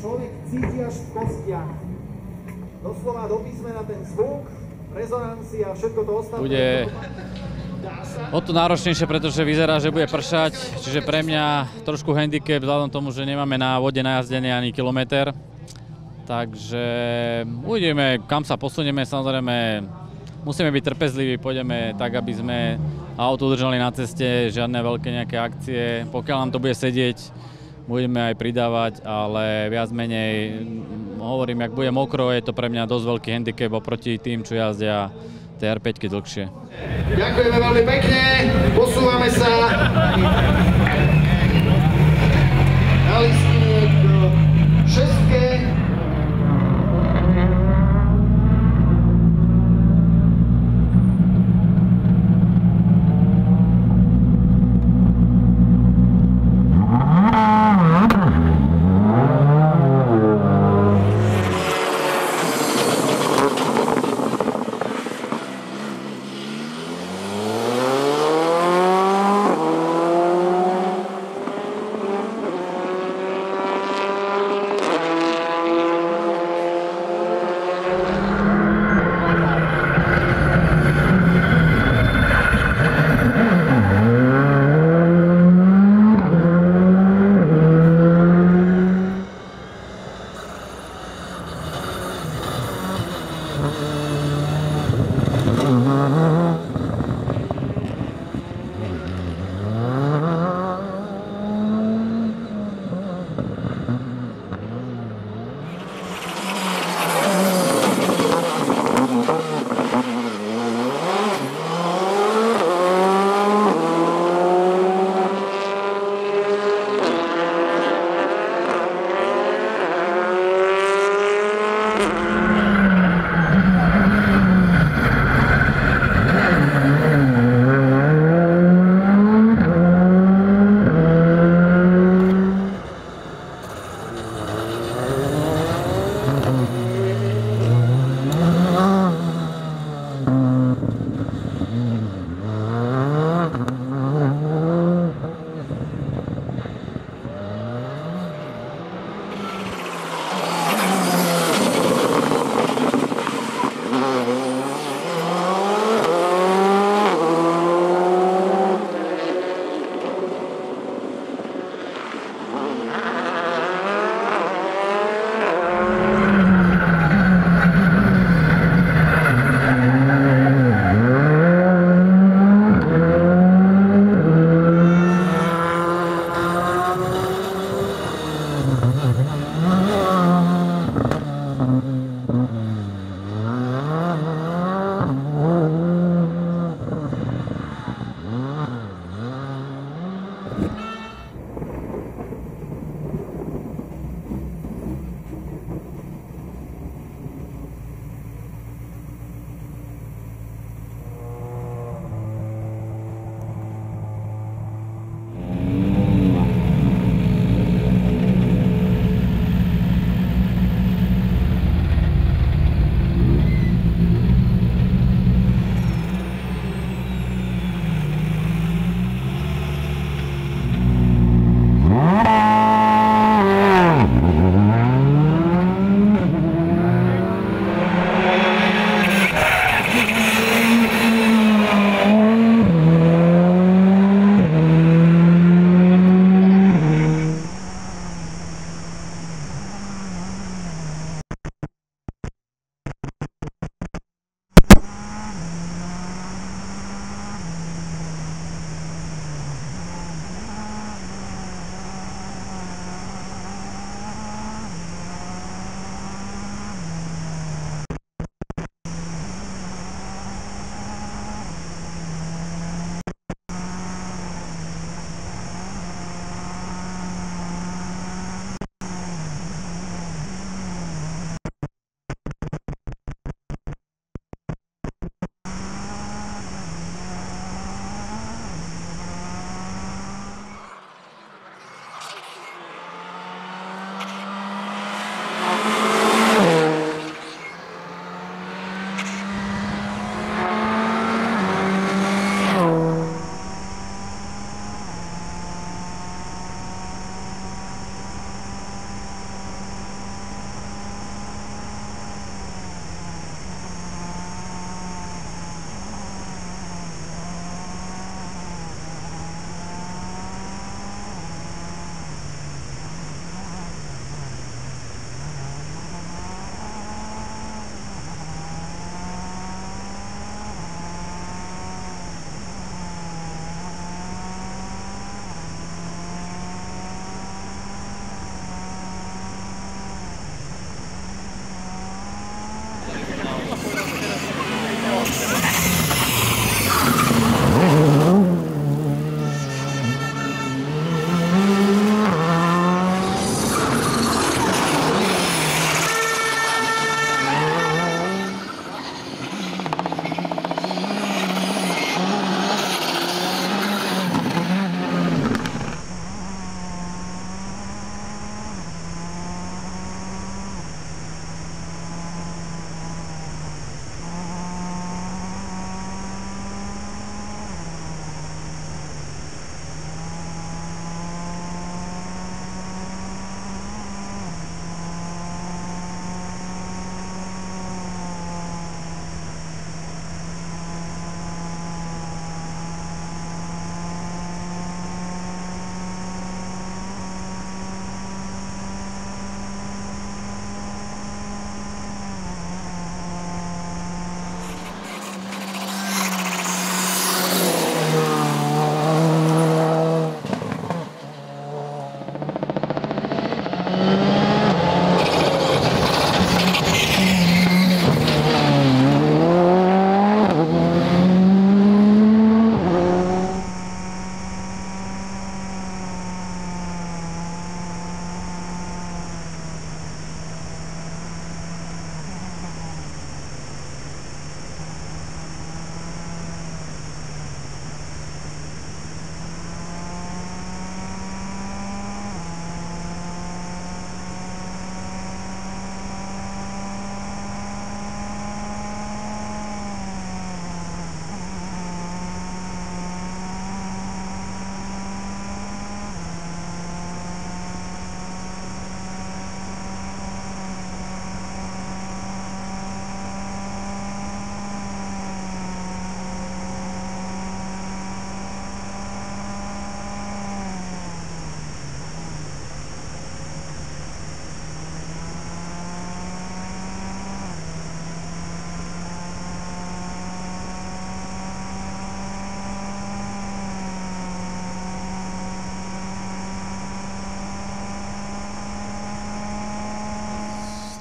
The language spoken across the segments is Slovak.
Człowiek Cydziarz w Doslova do písmena ten zvuk, rezonancia, všetko to ostatné. Bude o to náročnejšie, pretože vyzerá, že bude pršať, čiže pre mňa trošku handicap vzhľadom tomu, že nemáme na vode najazdený ani kilometr. Takže uvidíme, kam sa posunieme, samozrejme musíme byť trpezliví, pôjdeme tak, aby sme auto udržali na ceste, žiadne veľké nejaké akcie. Pokiaľ nám to bude sedieť, budeme aj pridávať, ale viac menej hovorím, ak bude mokro, je to pre mňa dosť veľký handicap oproti tým, čo jazdia TR5 dlhšie. Ďakujeme veľmi pekne, posúvame sa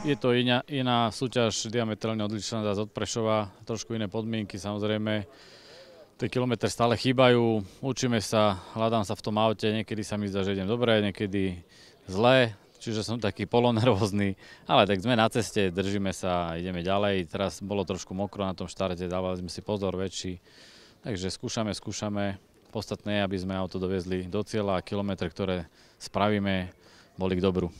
je to iná, iná súťaž, diametrálne odlišná od Prešova, trošku iné podmienky samozrejme. Tie kilometre stále chýbajú, učíme sa, hľadám sa v tom aute, niekedy sa mi zdá, že idem dobre, niekedy zle, čiže som taký polonervózny, ale tak sme na ceste, držíme sa ideme ďalej. Teraz bolo trošku mokro na tom štarte, dávali sme si pozor väčší, takže skúšame, skúšame. Podstatné je, aby sme auto doviezli do cieľa a kilometre, ktoré spravíme, boli k dobru.